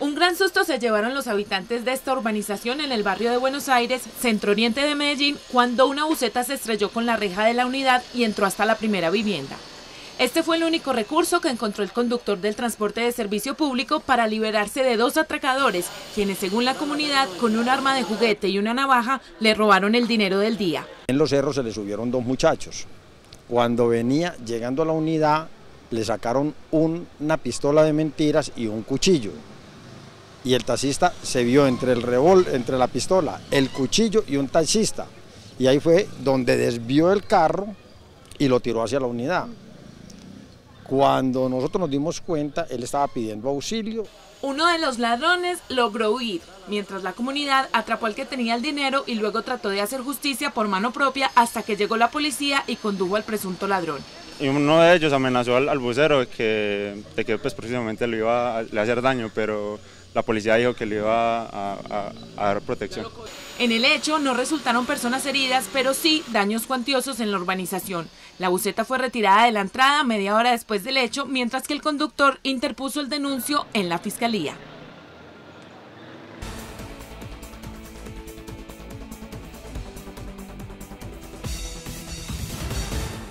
Un gran susto se llevaron los habitantes de esta urbanización en el barrio de Buenos Aires, centro oriente de Medellín, cuando una buceta se estrelló con la reja de la unidad y entró hasta la primera vivienda. Este fue el único recurso que encontró el conductor del transporte de servicio público para liberarse de dos atracadores, quienes según la comunidad, con un arma de juguete y una navaja, le robaron el dinero del día. En los cerros se le subieron dos muchachos. Cuando venía llegando a la unidad, le sacaron una pistola de mentiras y un cuchillo y el taxista se vio entre el revol, entre la pistola, el cuchillo y un taxista. Y ahí fue donde desvió el carro y lo tiró hacia la unidad. Cuando nosotros nos dimos cuenta, él estaba pidiendo auxilio. Uno de los ladrones logró huir, mientras la comunidad atrapó al que tenía el dinero y luego trató de hacer justicia por mano propia hasta que llegó la policía y condujo al presunto ladrón. Y uno de ellos amenazó al, bucero de que, de que pues, próximamente le iba a, hacer daño, pero la policía dijo que le iba a, dar protección. En el hecho no resultaron personas heridas, pero sí daños cuantiosos en la urbanización. La buceta fue retirada de la entrada media hora después del hecho, mientras que el conductor interpuso el denuncio en la fiscalía.